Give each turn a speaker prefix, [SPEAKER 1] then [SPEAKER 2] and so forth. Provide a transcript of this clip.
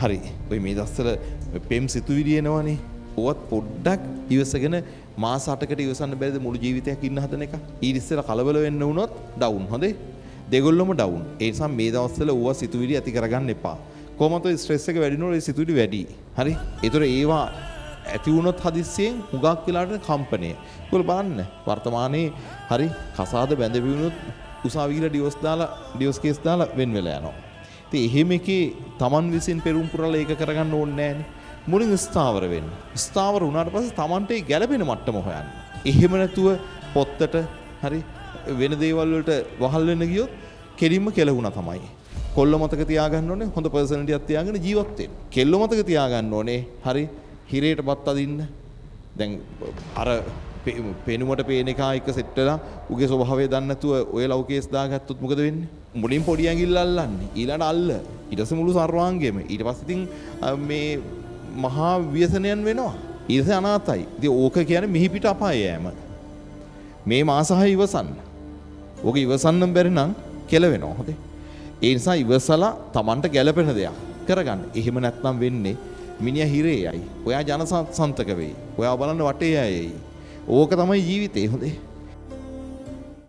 [SPEAKER 1] හරි ඔය මේ දස්සල පෙම් සිතුවිලි එනවනේ. ඕවත් පොඩ්ඩක් ඉවසගෙන මාස 8කට ඉවසන්න බැරිද මුළු ජීවිතයක් ඉන්න හදන එක. ඊට ඉස්සෙල්ලා කලබල වෙන්න වුණොත් ඩවුන් හොඳේ. දෙගොල්ලොම ඩවුන්. ඒ නිසා මේ දවස්වල ඕවා සිතුවිලි ඇති කරගන්න එපා. කොහොමද ඔය ස්ට්‍රෙස් එක වැඩි වෙනකොට ඒ සිතුවිලි වැඩි. හරි. ඒතර ඒවා ඇති වුණොත් හදිස්සියෙන් හුඟක් වෙලාට කම්පණය. ඒගොල්ලෝ බලන්න වර්තමානයේ හරි කසාද බැඳවිුණොත් උසාවියට ඩිවෝස් දාලා ඩිවෝස් කේස් දාලා වෙන් වෙලා යනවා. ඉතින් එහෙම එකේ Taman විසින් පෙරුම් පුරලා ඒක කරගන්න ඕනේ නැහැනේ. මුලින් ස්ථාවර වෙන්න. ස්ථාවර වුණාට පස්සේ Tamanට ඒ ගැළපෙන මට්ටම හොයන්න. එහෙම නැතුව පොත්තට හරි වෙන දේවල් වලට වහල් වෙන්න ගියොත් කෙලින්ම කෙලවුණා තමයි. කොල්ල මතක තියාගන්න ඕනේ හොඳ පර්සනලිටියක් තියාගෙන ජීවත් වෙන්න. කෙල්ල මතක තියාගන්න ඕනේ හරි හිරේට බත් අදින්න. දැන් අර පෙනුමට පේන එකා එක සෙට් වෙලා උගේ ස්වභාවය දන්නේ නැතුව ඔය ලව් කේස් දාගත්තොත් මොකද වෙන්නේ? මුලින් පොඩි ඇඟිල්ල අල්ලන්නේ. ඊළඟට අල්ල. ඊට පස්සේ මුළු සර්වාංගෙම. ඊට පස්සේ ඉතින් මේ මහා ව්‍යසනයන් වෙනවා. ඊට පස්සේ අනාතයි. ඉතින් ඕක කියන්නේ මිහි පිට අපාය යෑම. මේ මාස 6 ඉවසන්න. ඕක ඉවසන්නම් බැරි නම් කෙලවෙනවා. හොඳේ. ඒ නිසා ඉවසලා Tamanට ගැළපෙන දෙයක් කරගන්න. එහෙම නැත්නම් වෙන්නේ මිනිහා හිරේ යයි. ඔයා ජනසන්තක වෙයි. ඔයා බලන්න වටේ යයි. ඕක තමයි ජීවිතේ හොඳේ.